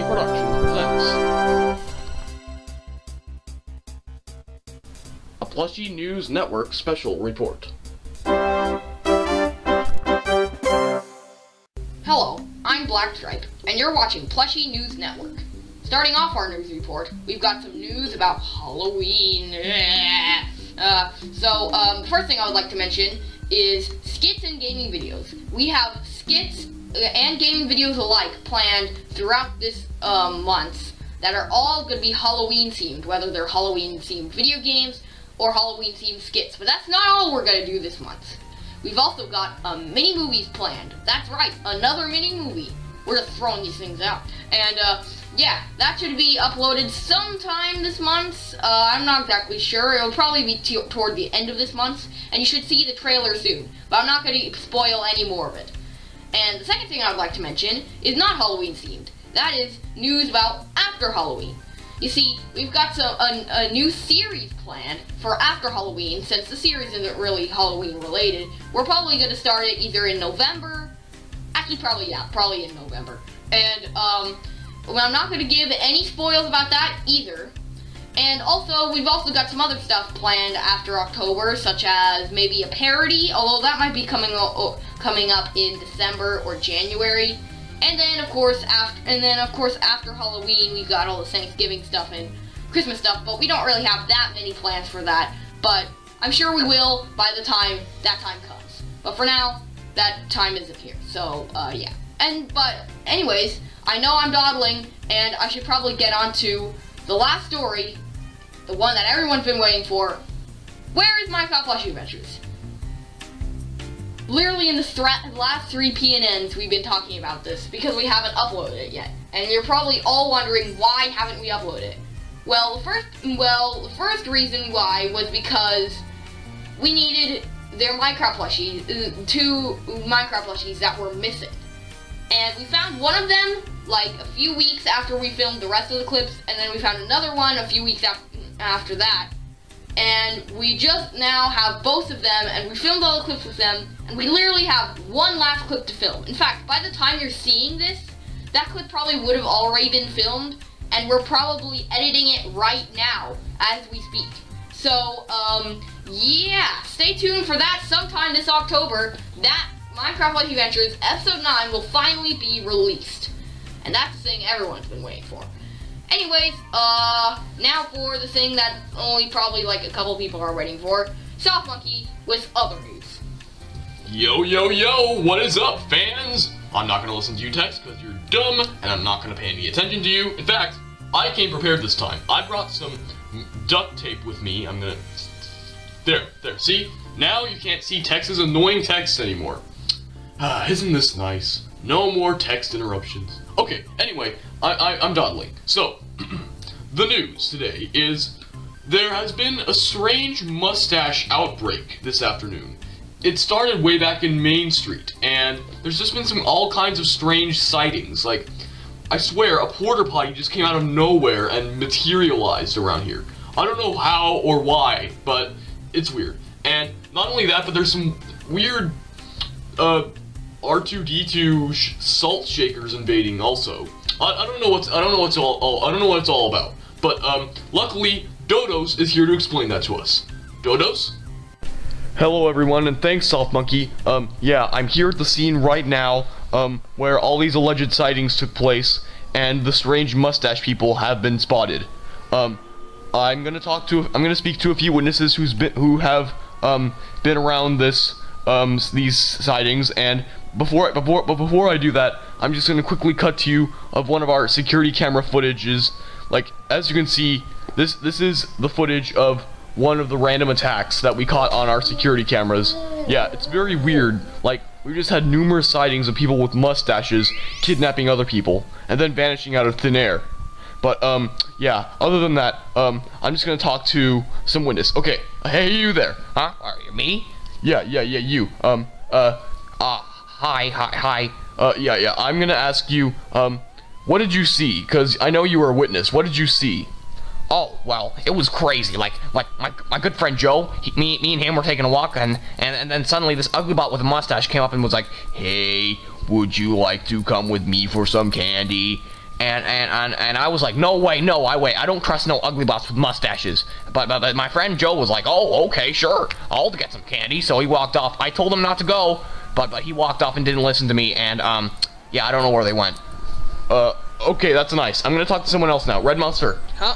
Productions presents a Plushie News Network special report. Hello, I'm Blackstripe, and you're watching Plushie News Network. Starting off our news report, we've got some news about Halloween. Uh, so, um, first thing I would like to mention is skits and gaming videos. We have skits and gaming videos alike planned throughout this um, month that are all going to be Halloween themed, whether they're Halloween themed video games or Halloween themed skits. But that's not all we're going to do this month. We've also got um, mini movies planned. That's right, another mini movie. We're just throwing these things out. And, uh, yeah, that should be uploaded sometime this month. Uh, I'm not exactly sure. It'll probably be toward the end of this month, and you should see the trailer soon. But I'm not going to spoil any more of it. And the second thing I'd like to mention is not Halloween themed. That is news about after Halloween. You see, we've got some, a, a new series planned for after Halloween, since the series isn't really Halloween related. We're probably going to start it either in November, actually probably, yeah, probably in November. And, um, well, I'm not going to give any spoils about that either. And also, we've also got some other stuff planned after October, such as maybe a parody, although that might be coming coming up in December or January. And then, of course, after and then of course after Halloween, we've got all the Thanksgiving stuff and Christmas stuff, but we don't really have that many plans for that. But I'm sure we will by the time that time comes. But for now, that time isn't here. So, uh, yeah. And but anyways, I know I'm dawdling, and I should probably get on to the last story, the one that everyone's been waiting for. Where is my Minecraft Plushie Adventures? Literally in the last three PNNs, we've been talking about this because we haven't uploaded it yet. And you're probably all wondering why haven't we uploaded it? Well, the first, well, the first reason why was because we needed their Minecraft plushies, uh, two Minecraft plushies that were missing. And we found one of them like a few weeks after we filmed the rest of the clips, and then we found another one a few weeks after that. And we just now have both of them, and we filmed all the clips with them, and we literally have one last clip to film. In fact, by the time you're seeing this, that clip probably would have already been filmed, and we're probably editing it right now as we speak. So, um, yeah, stay tuned for that sometime this October. That Minecraft Life Adventures Episode 9 will finally be released. And that's the thing everyone's been waiting for. Anyways, uh, now for the thing that only probably like a couple people are waiting for. Soft Monkey with other news. Yo, yo, yo, what is up, fans? I'm not gonna listen to you text because you're dumb, and I'm not gonna pay any attention to you. In fact, I came prepared this time. I brought some duct tape with me. I'm gonna... There, there, see? Now you can't see Tex's annoying texts anymore. Ah, isn't this nice? No more text interruptions. Okay, anyway, I, I, I'm dawdling. So, the news today is there has been a strange mustache outbreak this afternoon. It started way back in Main Street, and there's just been some all kinds of strange sightings. Like, I swear, a porta potty just came out of nowhere and materialized around here. I don't know how or why, but it's weird. And not only that, but there's some weird, uh, R2D2 sh salt shakers invading also. I, I, don't know what's I don't know what's all, all I don't know what it's all about. But um, luckily Dodos is here to explain that to us. Dodos? Hello everyone and thanks Soft Monkey. Um yeah, I'm here at the scene right now um where all these alleged sightings took place and the strange mustache people have been spotted. Um I'm going to talk to I'm to speak to a few witnesses who's been who have um been around this um these sightings and before before but before I do that, I'm just gonna quickly cut to you of one of our security camera footages. Like as you can see, this this is the footage of one of the random attacks that we caught on our security cameras. Yeah, it's very weird. Like we just had numerous sightings of people with mustaches kidnapping other people and then vanishing out of thin air. But um, yeah. Other than that, um, I'm just gonna talk to some witness. Okay, hey you there? Huh? Are you me? Yeah, yeah, yeah, you. Um, uh, ah. Hi, hi, hi. Uh, yeah, yeah. I'm gonna ask you, um, what did you see? Cause I know you were a witness. What did you see? Oh well, it was crazy. Like, like my my good friend Joe, he, me, me and him were taking a walk, and and and then suddenly this ugly bot with a mustache came up and was like, "Hey, would you like to come with me for some candy?" And, and, and, and I was like, no way, no, I wait. I don't trust no ugly bots with mustaches. But, but, but my friend Joe was like, oh, okay, sure. I'll get some candy. So he walked off. I told him not to go, but, but he walked off and didn't listen to me. And, um, yeah, I don't know where they went. Uh, okay, that's nice. I'm gonna talk to someone else now. Red Monster. Huh?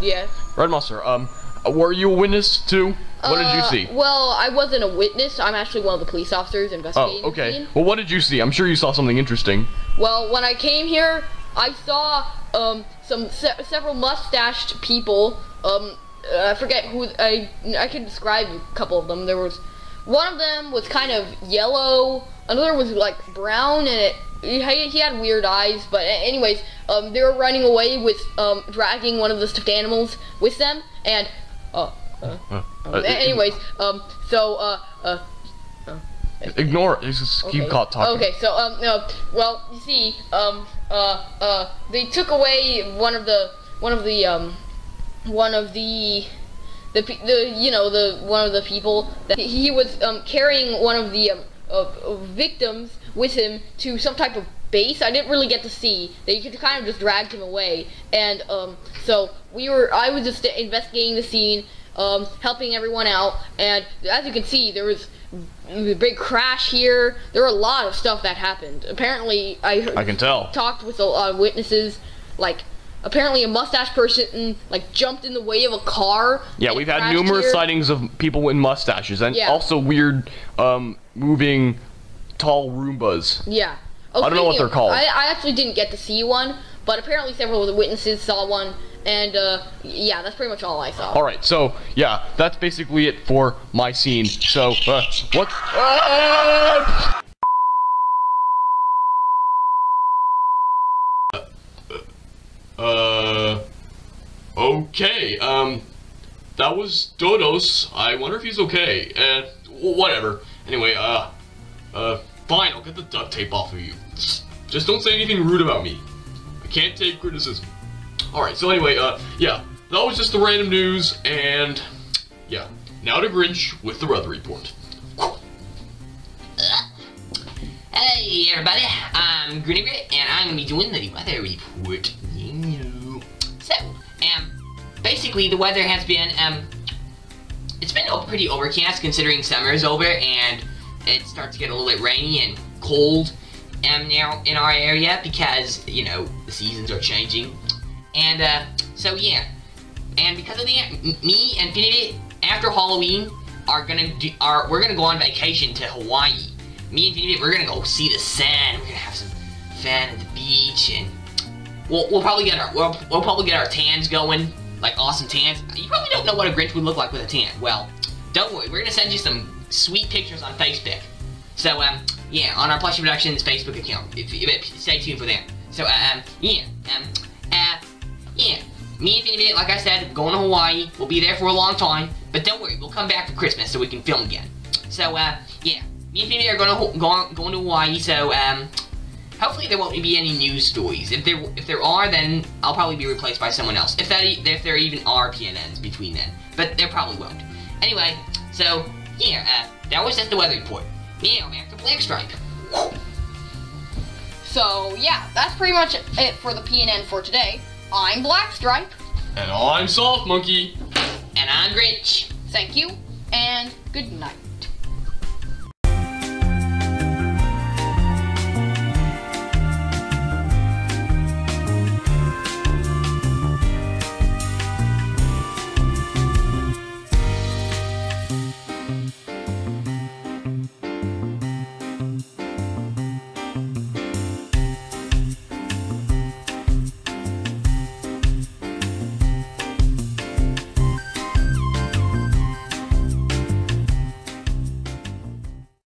Yeah. Red Monster, um, were you a witness to? What did you Uh, see? Well, I wasn't a witness. I'm actually one of the police officers Oh, investigating. the okay. Well, what did you see? I'm sure you saw something interesting. Well, when I came here, I saw um, some se- several mustached people. Um, uh, I forget who I I can describe a couple of them. There was one of them was kind of yellow. Another was like brown, and it he had- he had weird eyes. But anyways, um, they were running away with um, dragging one of the stuffed animals with them, and uh, uh, Uh, a- anyways, um, so uh, uh, Ignore it. Just keep Okay. caught talking. Okay, so um, no, well, you see, um, uh, uh, they took away one of the one of the um, one of the the the you know the one of the people that he- was um carrying one of the um, of victims with him to some type of base. I didn't really get to see. They kind of just dragged him away, and um, so we were. I was just investigating the scene, um, helping everyone out, and as you can see, there was a big crash here. There were a lot of stuff that happened. Apparently, I heard, I can tell. talked with a lot of witnesses. Like, apparently, a mustache person like jumped in the way of a car. Yeah, we've had numerous here. sightings of people with mustaches and Yeah. also weird, um, moving tall Roombas. Yeah. Oh, I don't know what they're of- called. I, I actually didn't get to see one, but apparently several of the witnesses saw one, and uh, yeah, that's pretty much all I saw. Alright, so, yeah, that's basically it for my scene. So, uh, what? Ah! Uh, okay. Um, that was Dodos. I wonder if he's okay. Uh, whatever. Anyway, uh, uh, fine. I'll get the duct tape off of you. Just don't say anything rude about me. I can't take criticism. All right. So anyway, uh, yeah, that was just the random news, and yeah, now to Grinch with the weather report. Hey everybody, I'm Grit, and I'm gonna be doing the weather report. Basically the weather has been, um, it's been pretty overcast considering summer is over and it starts to get a little bit rainy and cold um, now in our area because, you know, the seasons are changing. And, uh, so yeah. And because of that, me and Finity, after Halloween, are gonna do, are, we're gonna go on vacation to Hawaii. Me and Finity, we're gonna go see the sun, we're gonna have some fun at the beach and We'll, we'll probably get our we'll, we'll probably get our tans going, like awesome tans. You probably don't know what a Grinch would look like with a tan. Well, don't worry, we're gonna send you some sweet pictures on Facebook. So um, yeah, on our Plushie Productions Facebook account. If, if, stay tuned for that. So uh, um, yeah, um, uh, yeah. Me and Finny, like I said, going to Hawaii. We'll be there for a long time, but don't worry, we'll come back for Christmas so we can film again. So uh, yeah, me and Finny are going to go going to Hawaii. So um, Hopefully there won't be any news stories. If there if there are, then I'll probably be replaced by someone else. If that e- if there even are PNNs between then, but there probably won't. Anyway, so yeah, uh, that was just the weather report. Now after Black Stripe. So yeah, that's pretty much it for the PNN for today. I'm Blackstripe. And I'm Soft Monkey. And I'm Grinch. Thank you, and good night.